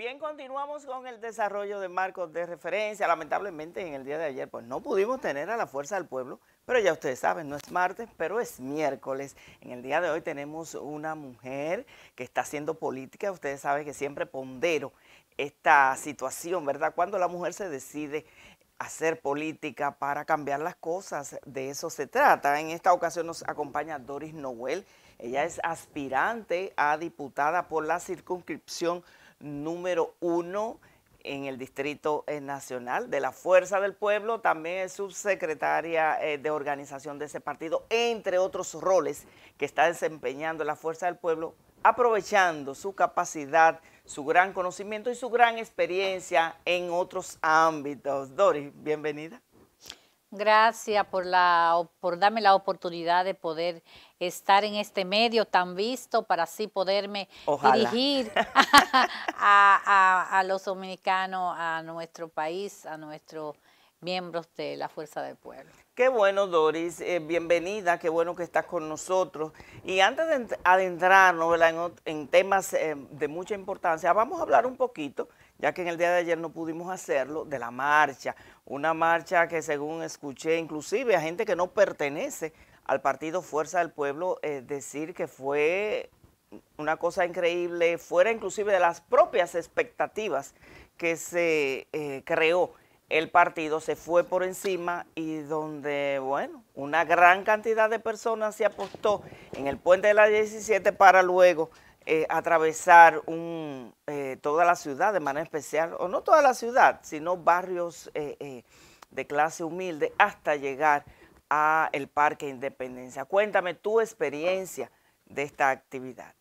Bien, continuamos con el desarrollo de marcos de referencia. Lamentablemente en el día de ayer pues no pudimos tener a la Fuerza del Pueblo, pero ya ustedes saben, no es martes, pero es miércoles. En el día de hoy tenemos una mujer que está haciendo política. Ustedes saben que siempre pondero esta situación, ¿verdad? Cuando la mujer se decide hacer política para cambiar las cosas, de eso se trata. En esta ocasión nos acompaña Doris Noel. Ella es aspirante a diputada por la circunscripción número uno en el Distrito eh, Nacional de la Fuerza del Pueblo, también es subsecretaria eh, de organización de ese partido, entre otros roles que está desempeñando la Fuerza del Pueblo, aprovechando su capacidad, su gran conocimiento y su gran experiencia en otros ámbitos. Doris, bienvenida. Gracias por, la, por darme la oportunidad de poder estar en este medio tan visto para así poderme dirigir a, los dominicanos, a nuestro país, a nuestros miembros de la Fuerza del Pueblo. Qué bueno, Doris, eh, bienvenida, qué bueno que estás con nosotros. Y antes de adentrarnos en, en, temas eh, de mucha importancia, vamos a hablar un poquito ya que en el día de ayer no pudimos hacerlo, de la marcha, una marcha que según escuché, inclusive a gente que no pertenece al partido Fuerza del Pueblo, eh, decir que fue una cosa increíble, fuera inclusive de las propias expectativas que se eh, creó. El partido, se fue por encima y donde, bueno, una gran cantidad de personas se apostó en el puente de la 17 para luego eh, atravesar un, eh, toda la ciudad de manera especial, o no toda la ciudad, sino barrios eh, de clase humilde hasta llegar a el Parque Independencia. Cuéntame tu experiencia de esta actividad.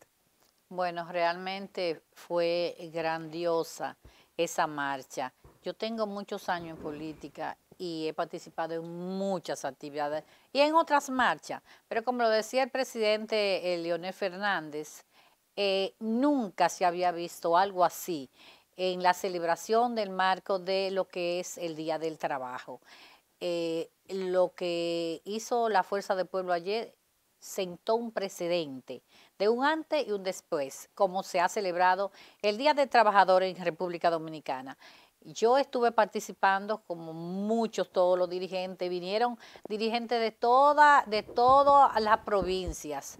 Bueno, realmente fue grandiosa esa marcha. Yo tengo muchos años en política y he participado en muchas actividades y en otras marchas, pero como lo decía el presidente Leonel Fernández, eh, nunca se había visto algo así en la celebración del marco de lo que es el Día del Trabajo. Eh, lo que hizo la Fuerza del Pueblo ayer sentó un precedente de un antes y un después, como se ha celebrado el Día del Trabajador en República Dominicana. Yo estuve participando como muchos, todos los dirigentes, vinieron dirigentes de, toda, de todas las provincias,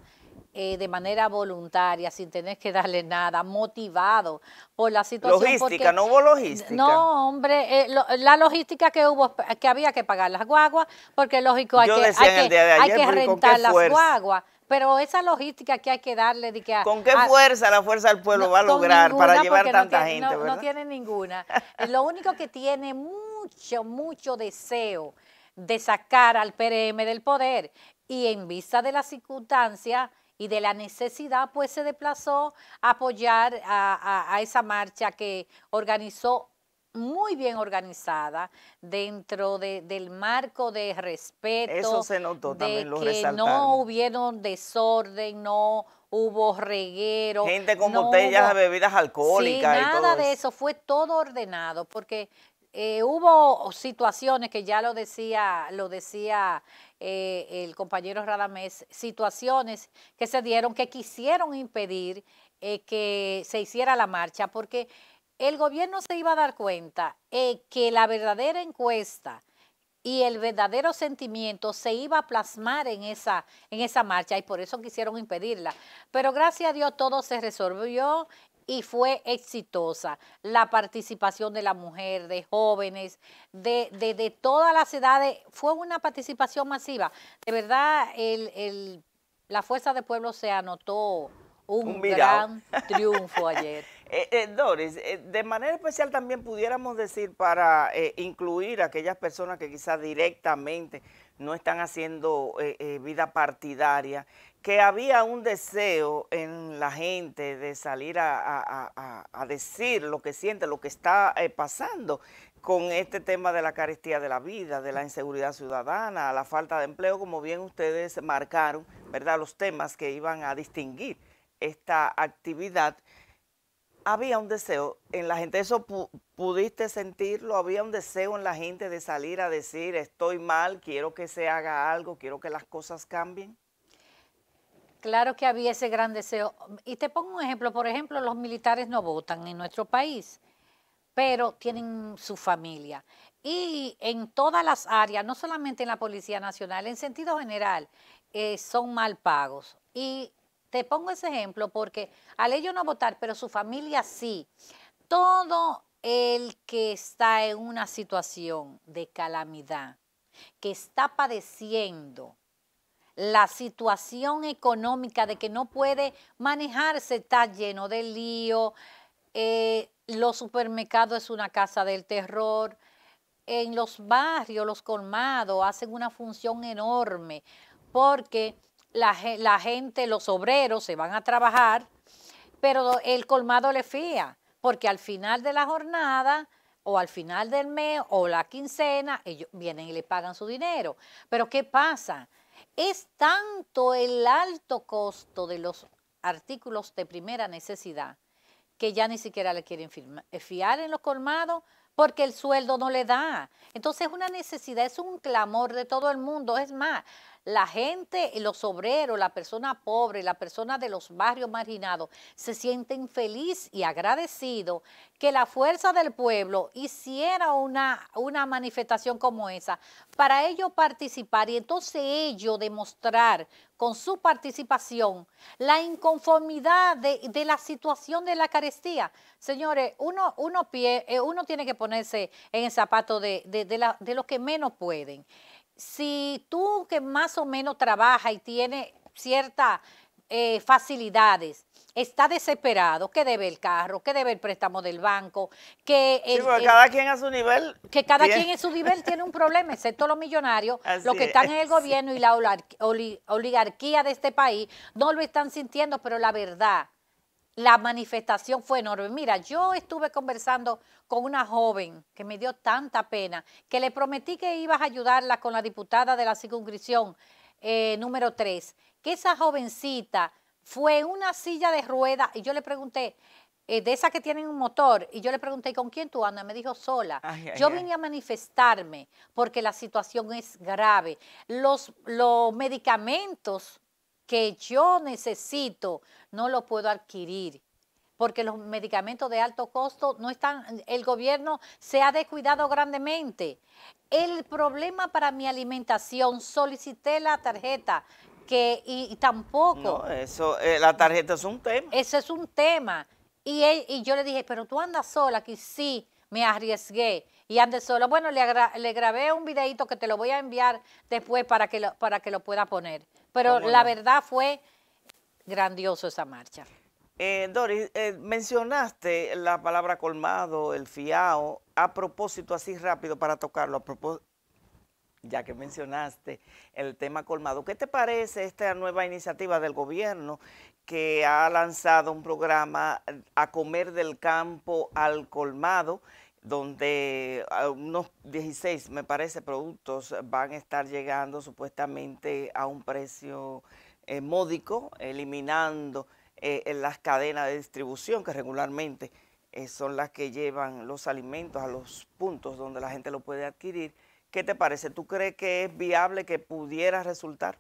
eh, de manera voluntaria, sin tener que darle nada, motivado por la situación. Logística, no hubo logística. No, hombre, eh, la logística que hubo, que había que pagar las guaguas, porque lógico hay que, hay que, hay que rentar las guaguas. Pero esa logística que hay que darle... De que ¿Con qué fuerza la fuerza del pueblo va a lograr para llevar tanta gente? No, no tiene ninguna. Lo único que tiene mucho, mucho deseo de sacar al PRM del poder y en vista de la circunstancia y de la necesidad, pues se desplazó a apoyar a, esa marcha que organizó muy bien organizada dentro del marco de respeto. Eso se notó de también, que no hubieron desorden, no hubo reguero. Gente con botellas de bebidas alcohólicas. Sí, nada de eso, fue todo ordenado, porque eh, hubo situaciones que ya lo decía, lo decía eh, el compañero Radamés, situaciones que se dieron que quisieron impedir eh, que se hiciera la marcha, porque el gobierno se iba a dar cuenta que la verdadera encuesta y el verdadero sentimiento se iba a plasmar en esa, en esa marcha y por eso quisieron impedirla. Pero gracias a Dios todo se resolvió y fue exitosa. La participación de la mujer, de jóvenes, de, de, todas las edades, fue una participación masiva. De verdad, el, la Fuerza del Pueblo se anotó un, gran triunfo ayer. Eh, eh, Doris, eh, de manera especial también pudiéramos decir para incluir a aquellas personas que quizás directamente no están haciendo vida partidaria, que había un deseo en la gente de salir a, decir lo que siente, lo que está eh, pasando con este tema de la carestía de la vida, de la inseguridad ciudadana, la falta de empleo, como bien ustedes marcaron, ¿verdad? Los temas que iban a distinguir esta actividad. Había un deseo en la gente, ¿eso pudiste sentirlo? ¿Había un deseo en la gente de salir a decir, estoy mal, quiero que se haga algo, quiero que las cosas cambien? Claro que había ese gran deseo. Y te pongo un ejemplo, por ejemplo, los militares no votan en nuestro país, pero tienen su familia. Y en todas las áreas, no solamente en la Policía Nacional, en sentido general, eh, son mal pagos. Y te pongo ese ejemplo porque al ellos no votar, pero su familia sí. Todo el que está en una situación de calamidad, que está padeciendo la situación económica de que no puede manejarse, está lleno de lío, eh, los supermercados es una casa del terror, en los barrios, los colmados hacen una función enorme porque la, la gente, los obreros se van a trabajar, pero el colmado le fía, porque al final de la jornada o al final del mes o la quincena, ellos vienen y le pagan su dinero. Pero ¿qué pasa? Es tanto el alto costo de los artículos de primera necesidad que ya ni siquiera le quieren fiar en los colmados porque el sueldo no le da. Entonces es una necesidad, es un clamor de todo el mundo. Es más, la gente, los obreros, la persona pobre, la persona de los barrios marginados, se sienten feliz y agradecidos que la fuerza del pueblo hiciera una, una manifestación como esa, para ellos participar y entonces ellos demostrar con su participación la inconformidad de, la situación de la carestía. Señores, uno, uno, pie, eh, uno tiene que ponerse en el zapato de, de, de los que menos pueden si tú que más o menos trabaja y tiene ciertas eh, facilidades, está desesperado, que debe el carro, que debe el préstamo del banco, que... Sí, cada quien a su nivel. Que cada quien en su nivel tiene un problema, excepto los millonarios, los que están en el gobierno y la oligarquía de este país, no lo están sintiendo, pero la verdad, la manifestación fue enorme. Mira, yo estuve conversando con una joven que me dio tanta pena, que le prometí que ibas a ayudarla con la diputada de la circunscripción eh, número 3, que esa jovencita fue una silla de ruedas y yo le pregunté, eh, de esas que tienen un motor, y yo le pregunté, ¿con quién tú andas? Me dijo, sola. yo vine a manifestarme porque la situación es grave. Los, los medicamentos que yo necesito no lo puedo adquirir porque los medicamentos de alto costo no están, el gobierno se ha descuidado grandemente. El problema para mi alimentación, solicité la tarjeta que y, tampoco. No, eso, eh, la tarjeta es un tema. Ese es un tema. Y, y yo le dije, pero tú andas sola, que sí, me arriesgué y andes sola. Bueno, le, le grabé un videito que te lo voy a enviar después para que lo, para que lo pueda poner. Pero la verdad fue grandioso esa marcha. Eh, Doris, eh, mencionaste la palabra colmado, el fiao, a propósito, así rápido para tocarlo, a propósito, ya que mencionaste el tema colmado, ¿qué te parece esta nueva iniciativa del gobierno que ha lanzado un programa a comer del campo al colmado, donde unos 16, me parece, productos van a estar llegando supuestamente a un precio eh, módico, eliminando eh, las cadenas de distribución que regularmente eh, son las que llevan los alimentos a los puntos donde la gente lo puede adquirir. ¿Qué te parece? ¿Tú crees que es viable que pudiera resultar?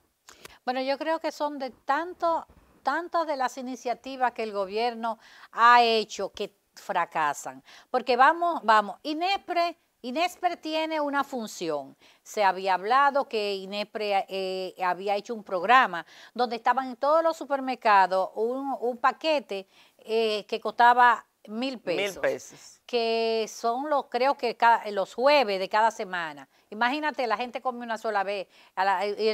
Bueno, yo creo que son de tanto, tantas de las iniciativas que el gobierno ha hecho que fracasan. Porque vamos, vamos, INESPRE, INESPRE tiene una función. Se había hablado que INESPRE eh, había hecho un programa donde estaban en todos los supermercados un, paquete eh, que costaba mil pesos. Mil pesos. Que son los, creo que los jueves de cada semana. Imagínate, la gente come una sola vez,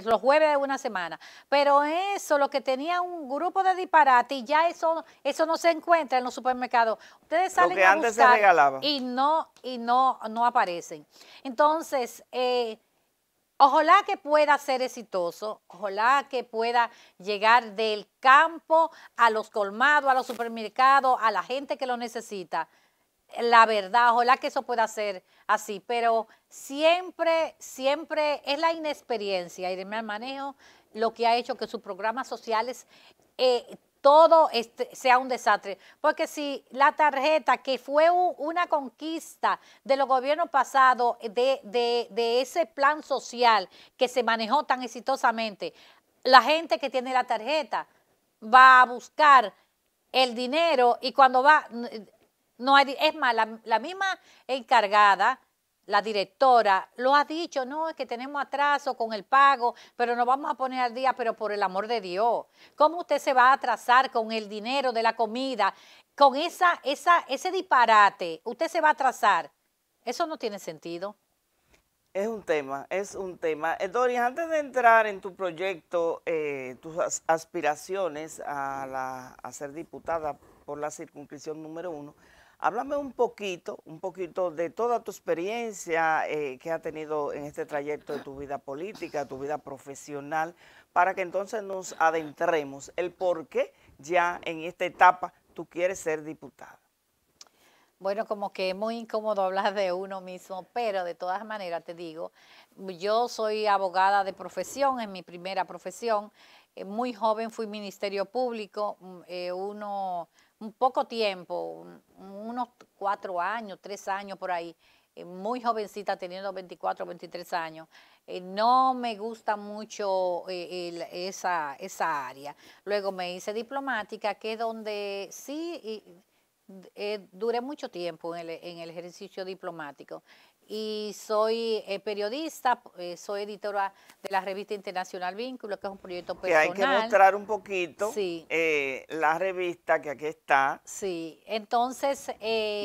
los jueves de una semana. Pero eso, lo que tenía un grupo de disparate, y ya eso, eso no se encuentra en los supermercados. Ustedes salen a buscar y no, y no, no aparecen. Entonces, eh, Ojalá que pueda ser exitoso, ojalá que pueda llegar del campo a los colmados, a los supermercados, a la gente que lo necesita. La verdad, ojalá que eso pueda ser así, pero siempre, siempre es la inexperiencia y de mal manejo lo que ha hecho que sus programas sociales eh, todo este, sea un desastre. Porque si la tarjeta, que fue una conquista de los gobiernos pasados, de, de, ese plan social que se manejó tan exitosamente, la gente que tiene la tarjeta va a buscar el dinero y cuando va, no hay, es más, la, misma encargada, la directora, lo ha dicho, no, es que tenemos atraso con el pago, pero nos vamos a poner al día, pero por el amor de Dios, ¿cómo usted se va a atrasar con el dinero de la comida? Con esa, esa, ese disparate, usted se va a atrasar. Eso no tiene sentido. Es un tema, es un tema. Eh, Doris, antes de entrar en tu proyecto, eh, tus aspiraciones a, ser diputada por la circunscripción número uno, háblame un poquito, un poquito de toda tu experiencia eh, que has tenido en este trayecto de tu vida política, tu vida profesional, para que entonces nos adentremos el por qué ya en esta etapa tú quieres ser diputada. Bueno, como que es muy incómodo hablar de uno mismo, pero de todas maneras te digo, yo soy abogada de profesión, es mi primera profesión. Eh, muy joven fui ministerio público, mm, eh, uno, un poco tiempo, unos cuatro años, tres años por ahí, eh, muy jovencita, teniendo 24, 23 años. no me gusta mucho esa, esa área. Luego me hice diplomática, que es donde sí eh, duré mucho tiempo en el, ejercicio diplomático. Y soy eh, periodista, eh, soy editora de la revista Internacional Vínculo, que es un proyecto personal. Que hay que mostrar un poquito la revista que aquí está. Sí, entonces...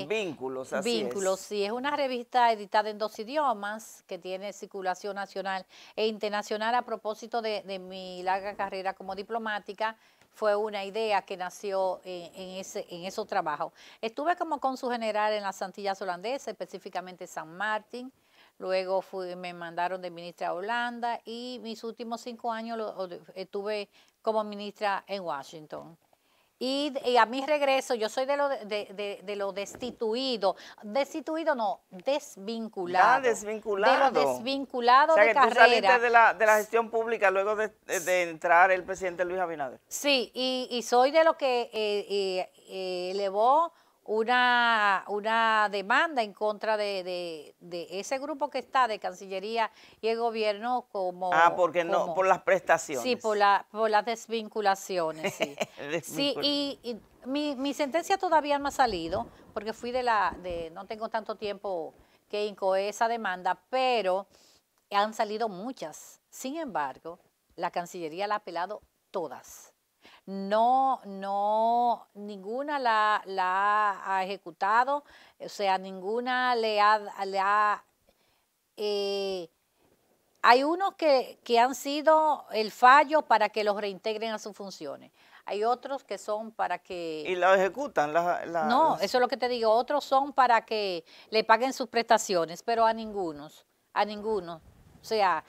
Vínculos, así Vínculos, sí, es una revista editada en dos idiomas que tiene circulación nacional e internacional a propósito de, de mi larga carrera como diplomática fue una idea que nació en, ese, en esos trabajos. Estuve como su general en las Antillas holandesas, específicamente San Martín, luego me mandaron de ministra a Holanda y mis últimos cinco años estuve como ministra en Washington. Y, a mi regreso, yo soy de lo, de, de, lo destituido, destituido no, desvinculado. Ah, desvinculado. De lo desvinculado o sea, de que Tú saliste de la, de la gestión pública luego de, entrar el presidente Luis Abinader. Sí, y, y soy de lo que eh, eh, eh elevó una, una demanda en contra de, ese grupo que está de Cancillería y el gobierno como... Ah, porque no, por las prestaciones. Sí, por, la, por las desvinculaciones, sí. sí, y, mi, mi, sentencia todavía no ha salido, porque fui de la, de, no tengo tanto tiempo que incoé esa demanda, pero han salido muchas. Sin embargo, la Cancillería la ha apelado todas no, no, ninguna la, ha ejecutado, o sea, ninguna le ha, eh, hay unos que, han sido el fallo para que los reintegren a sus funciones. Hay otros que son para que... ¿Y la ejecutan? no, eso es lo que te digo. Otros son para que le paguen sus prestaciones, pero a ningunos, a ninguno. O sea,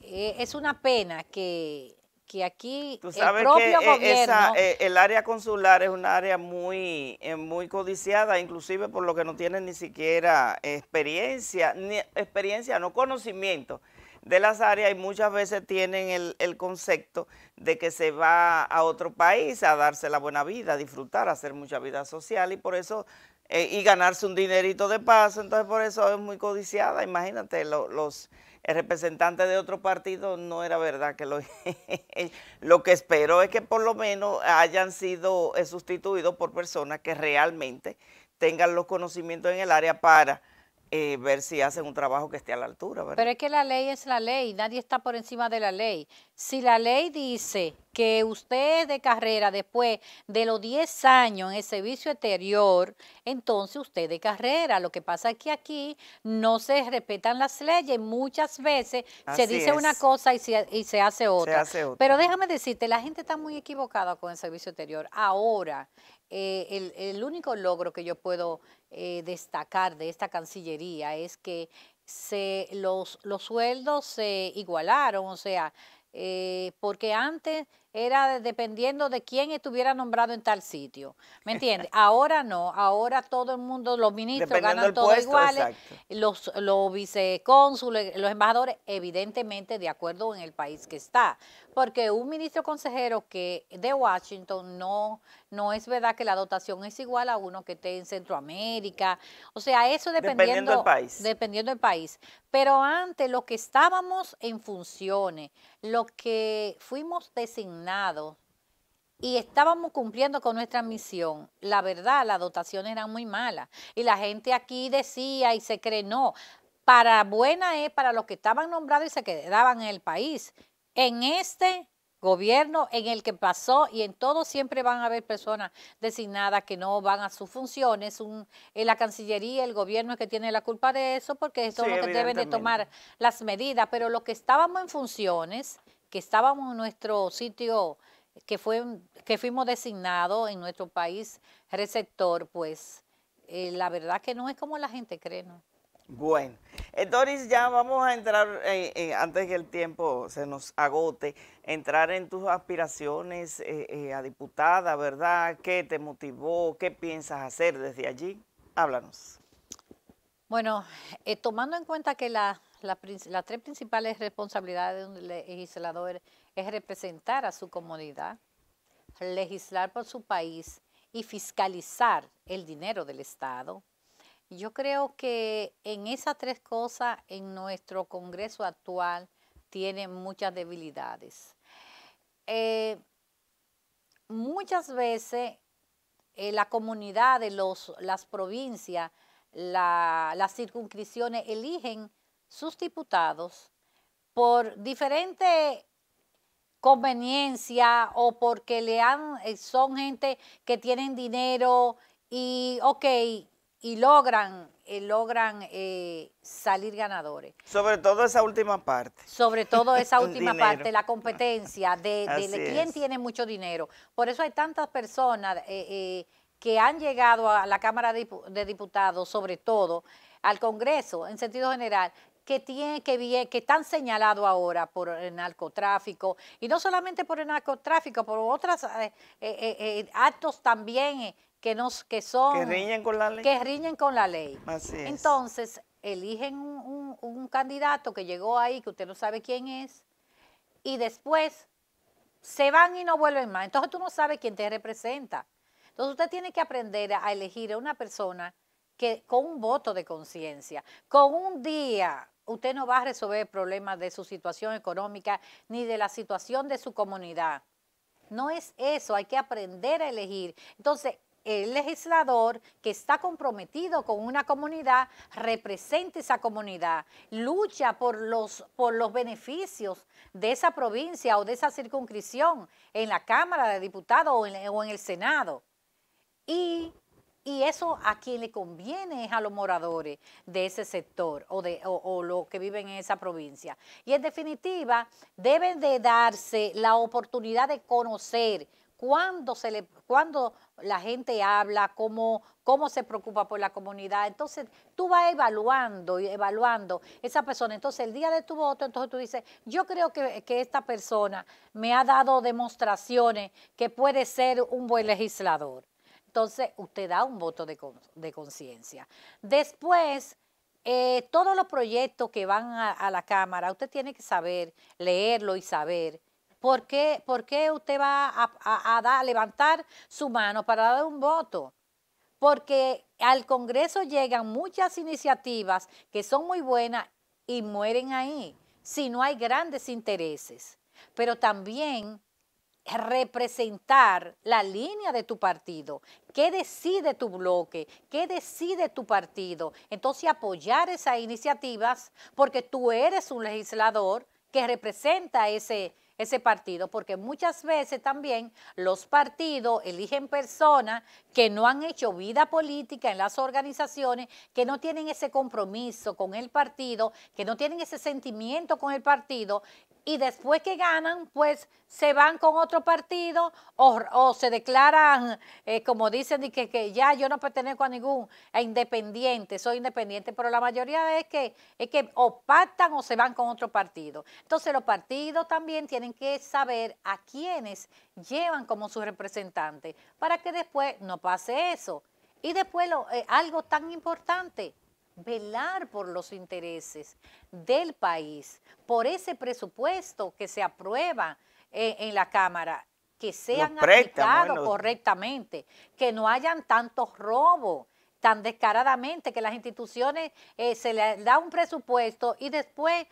eh, es una pena que que aquí Tú sabes el propio que eh, gobierno... Eh, el área consular es un área muy, eh, muy codiciada, inclusive por lo que no tienen ni siquiera experiencia, ni experiencia, no conocimiento de las áreas y muchas veces tienen el, concepto de que se va a otro país a darse la buena vida, a disfrutar, a hacer mucha vida social y por eso, y ganarse un dinerito de paso, entonces por eso es muy codiciada, imagínate los el representante de otro partido no era verdad que lo, lo que espero es que por lo menos hayan sido eh, sustituidos por personas que realmente tengan los conocimientos en el área para eh, ver si hacen un trabajo que esté a la altura. ¿verdad? Pero es que la ley es la ley, nadie está por encima de la ley. Si la ley dice que usted de carrera después de los 10 años en el servicio exterior, entonces usted de carrera. Lo que pasa es que aquí no se respetan las leyes, muchas veces se dice una cosa y se, y se, hace otra. Pero déjame decirte, la gente está muy equivocada con el servicio exterior. Ahora, eh, el, el, único logro que yo puedo eh, destacar de esta Cancillería es que se, los, los sueldos se igualaron, o sea, eh, porque antes era dependiendo de quién estuviera nombrado en tal sitio. ¿Me entiendes? Ahora no, ahora todo el mundo, los ministros ganan todo iguales, los, los vicecónsules, los embajadores, evidentemente de acuerdo en el país que está. Porque un ministro consejero que de Washington no, no es verdad que la dotación es igual a uno que esté en Centroamérica. O sea, eso dependiendo, dependiendo del país. Dependiendo del país. Pero antes lo que estábamos en funciones, lo que fuimos designados y estábamos cumpliendo con nuestra misión. La verdad, las dotaciones eran muy malas. Y la gente aquí decía y se cree, no, para buena es para los que estaban nombrados y se quedaban en el país. En este gobierno en el que pasó y en todo siempre van a haber personas designadas que no van a sus funciones. Un, en la Cancillería, el gobierno es que tiene la culpa de eso porque son los que deben de tomar las medidas. Pero los que estábamos en funciones, que estábamos en nuestro sitio que, fue, que fuimos designados en nuestro país receptor, pues eh, la verdad que no es como la gente cree, ¿no? Bueno, eh, Doris, ya vamos a entrar, eh, antes que el tiempo se nos agote, entrar en tus aspiraciones a diputada, ¿verdad? ¿Qué te motivó? ¿Qué piensas hacer desde allí? Háblanos. Bueno, tomando en cuenta que la, las tres principales responsabilidades de un legislador es representar a su comunidad, legislar por su país y fiscalizar el dinero del Estado. Yo creo que en esas tres cosas en nuestro Congreso actual tiene muchas debilidades. Eh, muchas veces eh, la comunidad de los, las provincias, las circunscripciones eligen sus diputados por diferentes conveniencia o porque le han, eh, son gente que tienen dinero y, ok, y logran, eh, logran eh, salir ganadores. Sobre todo esa última parte. Sobre todo esa última parte, la competencia de, de quién tiene mucho dinero. Por eso hay tantas personas que han llegado a la Cámara de Diputados, sobre todo al Congreso en sentido general, que, tiene, que, que están señalados ahora por el narcotráfico, y no solamente por el narcotráfico, por otros eh, eh, eh, actos también que, nos, que son... Que riñen con la ley. Que riñen con la ley. Entonces, eligen un, un candidato que llegó ahí, que usted no sabe quién es, y después se van y no vuelven más. Entonces tú no sabes quién te representa. Entonces usted tiene que aprender a elegir a una persona que con un voto de conciencia, con un día usted no va a resolver problemas de su situación económica ni de la situación de su comunidad. No es eso, hay que aprender a elegir. Entonces, el legislador que está comprometido con una comunidad representa esa comunidad, lucha por los, por los beneficios de esa provincia o de esa circunscripción en la Cámara de Diputados o en el Senado. Y y eso a quien le conviene es a los moradores de ese sector o, de, o, los que viven en esa provincia. Y en definitiva, deben de darse la oportunidad de conocer cuándo, se le, cuando la gente habla, cómo, cómo se preocupa por la comunidad. Entonces, tú vas evaluando y evaluando esa persona. Entonces, el día de tu voto, entonces tú dices, yo creo que, que esta persona me ha dado demostraciones que puede ser un buen legislador entonces usted da un voto de, conciencia. Después, eh, todos los proyectos que van a, la Cámara, usted tiene que saber, leerlo y saber por qué, por qué usted va a, levantar su mano para dar un voto. Porque al Congreso llegan muchas iniciativas que son muy buenas y mueren ahí, si no hay grandes intereses. Pero también representar la línea de tu partido, qué decide tu bloque, qué decide tu partido. Entonces apoyar esas iniciativas porque tú eres un legislador que representa ese, ese partido, porque muchas veces también los partidos eligen personas que no han hecho vida política en las organizaciones, que no tienen ese compromiso con el partido, que no tienen ese sentimiento con el partido y después que ganan, pues se van con otro partido o, se declaran, eh, como dicen, que, que ya yo no pertenezco a ningún independiente, soy independiente, pero la mayoría es que, es que o pactan o se van con otro partido. Entonces los partidos también tienen que saber a quiénes llevan como sus representantes para que después no pase eso. Y después lo, eh, algo tan importante, velar por los intereses del país, por ese presupuesto que se aprueba eh, en la Cámara, que sean aplicados correctamente, que no hayan tantos robos tan descaradamente, que las instituciones eh, se les da un presupuesto y después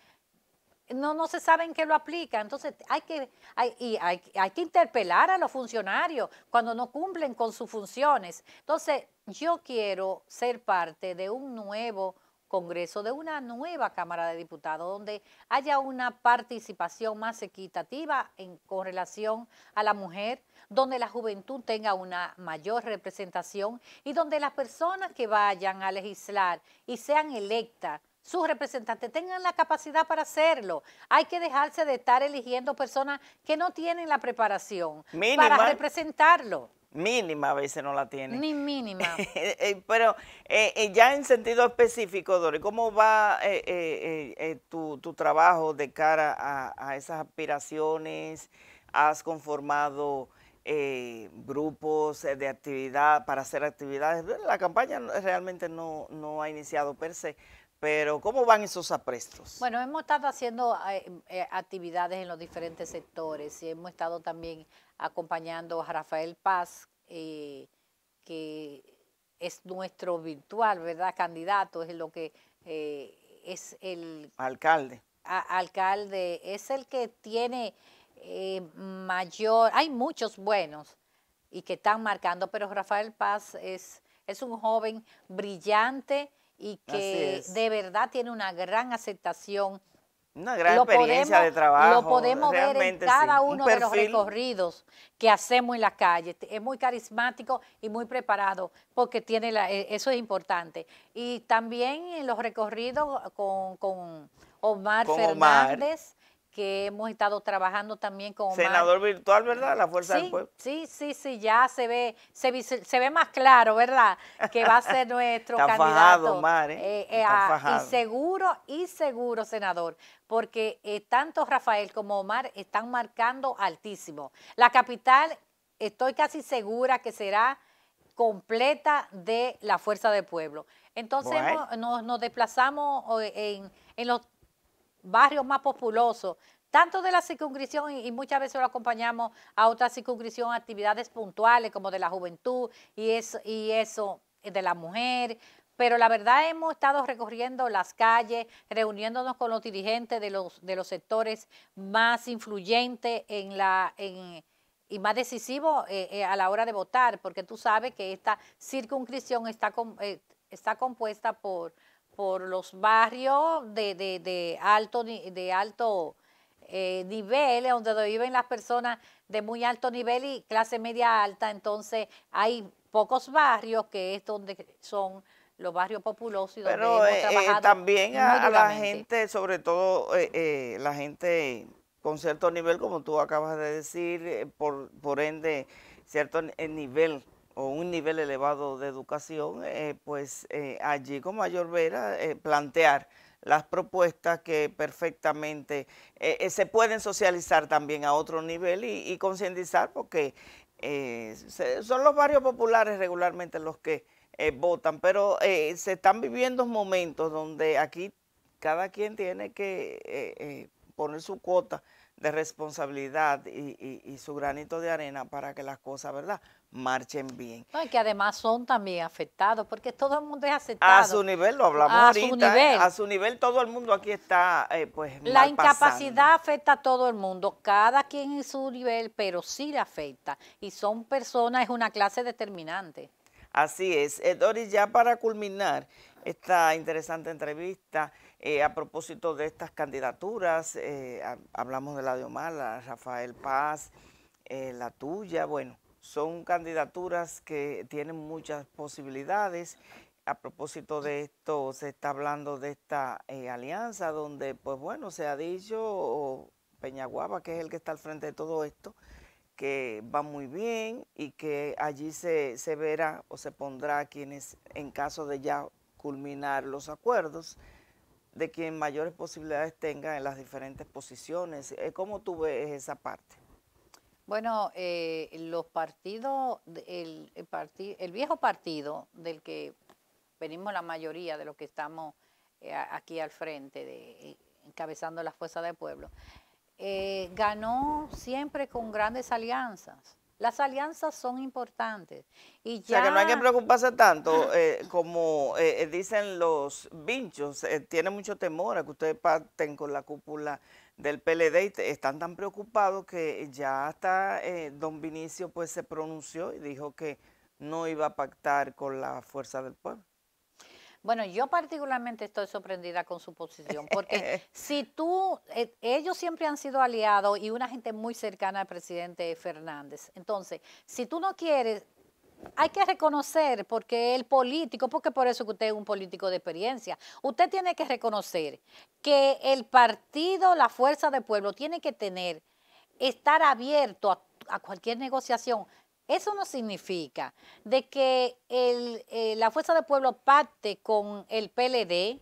no, no se sabe en qué lo aplica. Entonces hay que, hay, y hay, hay que interpelar a los funcionarios cuando no cumplen con sus funciones. Entonces yo quiero ser parte de un nuevo Congreso, de una nueva Cámara de Diputados, donde haya una participación más equitativa en, con relación a la mujer, donde la juventud tenga una mayor representación y donde las personas que vayan a legislar y sean electas, sus representantes tengan la capacidad para hacerlo. Hay que dejarse de estar eligiendo personas que no tienen la preparación para representarlo mínima a veces no la tiene. Ni mínima. Eh, eh, pero eh, ya en sentido específico, Dori, ¿cómo va tu, trabajo de cara a, esas aspiraciones? ¿Has conformado grupos de actividad para hacer actividades? La campaña realmente no, no ha iniciado per se, pero ¿cómo van esos aprestos? Bueno, hemos estado haciendo actividades en los diferentes sectores y hemos estado también acompañando a Rafael Paz, eh, que es nuestro virtual, ¿verdad? Candidato, es lo que eh, es el... Alcalde. alcalde, es el que tiene eh, mayor, hay muchos buenos y que están marcando, pero Rafael Paz es, es un joven brillante y que de verdad tiene una gran aceptación una gran experiencia de trabajo. Lo podemos ver en cada uno de los recorridos que hacemos en la calle. Es muy carismático y muy preparado porque tiene la, e, eso es importante. Y también en los recorridos con, con Omar Fernández que hemos estado trabajando también con Senador virtual, ¿verdad? La Fuerza del Pueblo. Sí, sí, sí, ya se ve, se, se ve más claro, ¿verdad? Que va a ser nuestro Está candidato. Fajado, Omar, ¿eh? eh, eh y seguro, y seguro, senador, porque eh, tanto Rafael como Omar están marcando altísimo. La capital, estoy casi segura que será completa de la Fuerza del Pueblo. Entonces nos, nos, desplazamos en, en los barrios más populosos, tanto de la circunscripción y, muchas veces lo acompañamos a otra circunscripción, actividades puntuales como de la juventud y eso, y eso de la mujer. Pero la verdad hemos estado recorriendo las calles, reuniéndonos con los dirigentes de los, de los sectores más influyentes en la, en, y más decisivos eh, eh, a la hora de votar, porque tú sabes que esta circunscripción está, eh, está compuesta por por los barrios de, de, alto, de alto eh, nivel, donde viven las personas de muy alto nivel y clase media alta, entonces hay pocos barrios que es donde son los barrios populosos y donde Pero eh, eh, también a, la gente, sobre todo la gente con cierto nivel, como tú acabas de decir, por, por ende, cierto nivel o un nivel elevado de educación, eh, pues eh, allí con mayor vera eh, plantear las propuestas que perfectamente se pueden socializar también a otro nivel y, concientizar porque son los barrios populares regularmente los que votan, pero se están viviendo momentos donde aquí cada quien tiene que poner su cuota de responsabilidad y, su granito de arena para que las cosas, ¿verdad?, marchen bien. y que además son también afectados, porque todo el mundo es aceptado. A su nivel, lo hablamos a ahorita, su nivel. a su nivel todo el mundo aquí está, eh, pues, La incapacidad afecta a todo el mundo, cada quien en su nivel, pero sí le afecta, y son personas, es una clase determinante. Así es. Eh, Doris, ya para culminar esta interesante entrevista, eh, a propósito de estas candidaturas, eh, hablamos de la de Omar, la Rafael Paz, eh, la tuya, bueno, son candidaturas que tienen muchas posibilidades. A propósito de esto, se está hablando de esta alianza donde, pues bueno, se ha dicho Peñaguaba, que es el que está al frente de todo esto, que va muy bien y que allí se, se verá o se pondrá quienes, en caso de ya culminar los acuerdos, de quien mayores posibilidades tenga en las diferentes posiciones. Eh, ¿Cómo tú ves esa parte? Bueno, eh, los partidos, el, el, viejo partido del que venimos la mayoría de los que estamos eh, aquí al frente, de, encabezando la Fuerza del Pueblo, ganó siempre con grandes alianzas. Las alianzas son importantes. Y ya... O sea, que no hay que preocuparse tanto, eh, como eh, dicen los vinchos, tiene mucho temor a que ustedes parten con la cúpula del PLD y están tan preocupados que ya hasta don Vinicio pues se pronunció y dijo que no iba a pactar con la fuerza del pueblo. Bueno, yo particularmente estoy sorprendida con su posición, porque si tú, eh, ellos siempre han sido aliados y una gente muy cercana al presidente Fernández. Entonces, si tú no quieres, hay que reconocer, porque el político, porque por eso que usted es un político de experiencia, usted tiene que reconocer que el partido, la fuerza del pueblo, tiene que tener, estar abierto a cualquier negociación, eso no significa de que eh, la Fuerza del Pueblo parte con el PLD,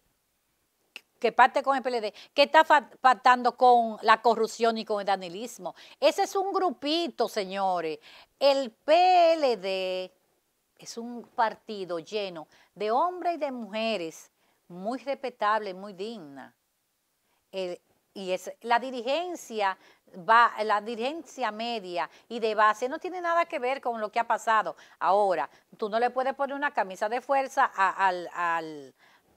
que parte con el PLD, que está pactando con la corrupción y con el danilismo. Ese es un grupito, señores. El PLD es un partido lleno de hombres y de mujeres muy respetables, muy dignas. y es la dirigencia va, la dirigencia media y de base no tiene nada que ver con lo que ha pasado. Ahora, tú no le puedes poner una camisa de fuerza al, al,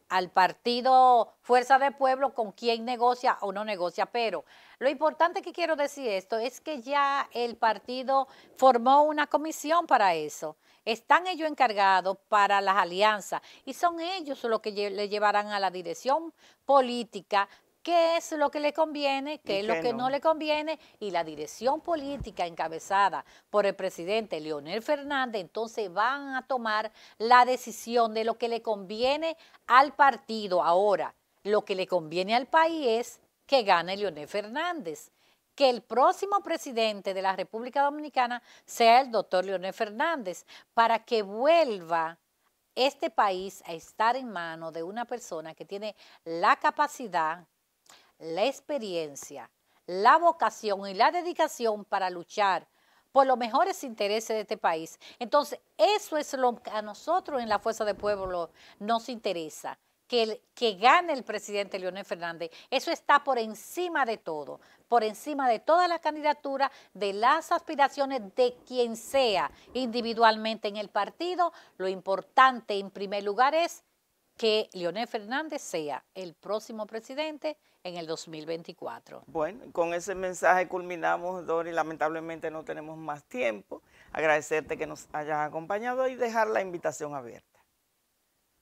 al partido Fuerza del Pueblo con quien negocia o no negocia, pero lo importante que quiero decir esto es que ya el partido formó una comisión para eso. Están ellos encargados para las alianzas y son ellos los que le llevarán a la dirección política qué es lo que le conviene, qué es lo que no? le conviene, y la dirección política encabezada por el presidente Leonel Fernández, entonces van a tomar la decisión de lo que le conviene al partido. Ahora, lo que le conviene al país es que gane Leonel Fernández que el próximo presidente de la República Dominicana sea el doctor Leonel Fernández, para que vuelva este país a estar en manos de una persona que tiene la capacidad, la experiencia, la vocación y la dedicación para luchar por los mejores intereses de este país. Entonces, eso es lo que a nosotros en la Fuerza del Pueblo nos interesa, que, que gane el presidente Leonel Fernández. Eso está por encima de todo, por encima de toda la candidatura, de las aspiraciones de quien sea individualmente en el partido. Lo importante en primer lugar es que Leonel Fernández sea el próximo presidente en el 2024. Bueno, con ese mensaje culminamos, Dori. Lamentablemente no tenemos más tiempo. Agradecerte que nos hayas acompañado y dejar la invitación abierta.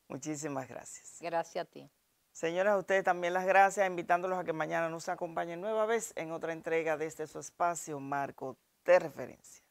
Muchísimas gracias. Gracias a ti. Señoras, a ustedes también las gracias, invitándolos a que mañana nos acompañen nueva vez en otra entrega de este su espacio, Marco de Referencia.